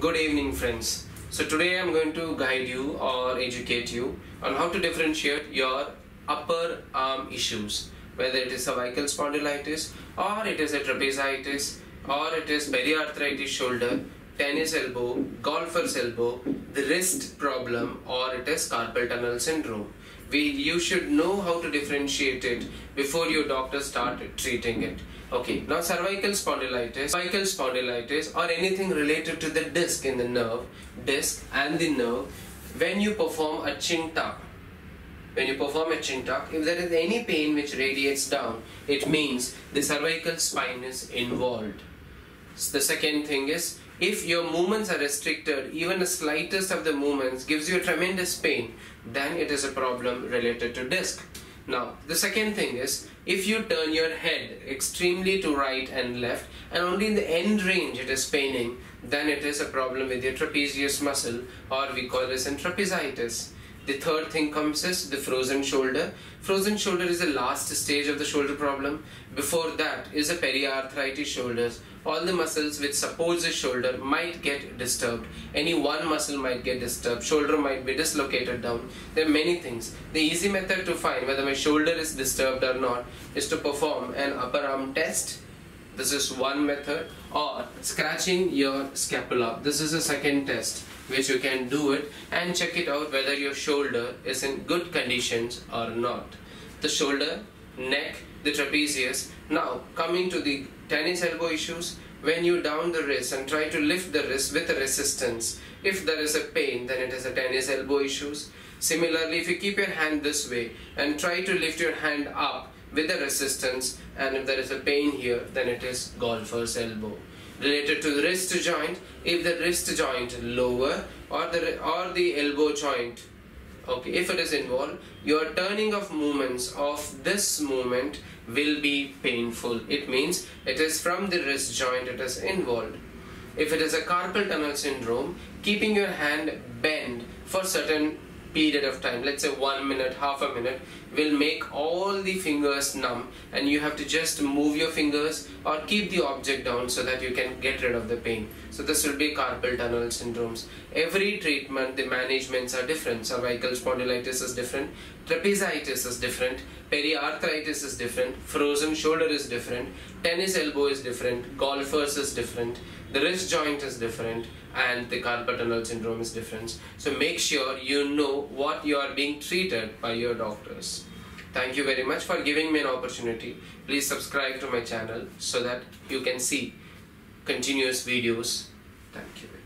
Good evening, friends. So, today I'm going to guide you or educate you on how to differentiate your upper arm issues, whether it is cervical spondylitis or it is a trapezitis or it is periarthritis shoulder, tennis elbow, golfer's elbow, the wrist problem, or it is carpal tunnel syndrome. We, you should know how to differentiate it before your doctor start treating it. Okay, now cervical spondylitis, cervical spondylitis or anything related to the disc in the nerve, disc and the nerve, when you perform a chin tuck, when you perform a chin tuck, if there is any pain which radiates down, it means the cervical spine is involved. So the second thing is, if your movements are restricted, even the slightest of the movements gives you a tremendous pain, then it is a problem related to disc. Now, the second thing is, if you turn your head extremely to right and left, and only in the end range it is paining, then it is a problem with your trapezius muscle, or we call this in trapezitis. The third thing comes is the frozen shoulder. Frozen shoulder is the last stage of the shoulder problem. Before that is a periarthritis shoulders. All the muscles which supports the shoulder might get disturbed. Any one muscle might get disturbed. Shoulder might be dislocated down. There are many things. The easy method to find whether my shoulder is disturbed or not is to perform an upper arm test this is one method. Or scratching your scapula. This is a second test which you can do it and check it out whether your shoulder is in good conditions or not. The shoulder neck the trapezius. Now coming to the tennis elbow issues. When you down the wrist and try to lift the wrist with resistance if there is a pain then it is a tennis elbow issues. Similarly if you keep your hand this way and try to lift your hand up with the resistance and if there is a pain here then it is golfer's elbow. Related to the wrist joint if the wrist joint lower or the or the elbow joint okay if it is involved your turning of movements of this movement will be painful. It means it is from the wrist joint it is involved. If it is a carpal tunnel syndrome keeping your hand bent for certain period of time let's say one minute half a minute will make all the fingers numb and you have to just move your fingers or keep the object down so that you can get rid of the pain. So this will be carpal tunnel syndromes. Every treatment the managements are different. Cervical spondylitis is different. Trapezitis is different. Periarthritis is different. Frozen shoulder is different. Tennis elbow is different. Golfers is different the wrist joint is different and the carpal tunnel syndrome is different. So make sure you know what you are being treated by your doctors. Thank you very much for giving me an opportunity. Please subscribe to my channel so that you can see continuous videos. Thank you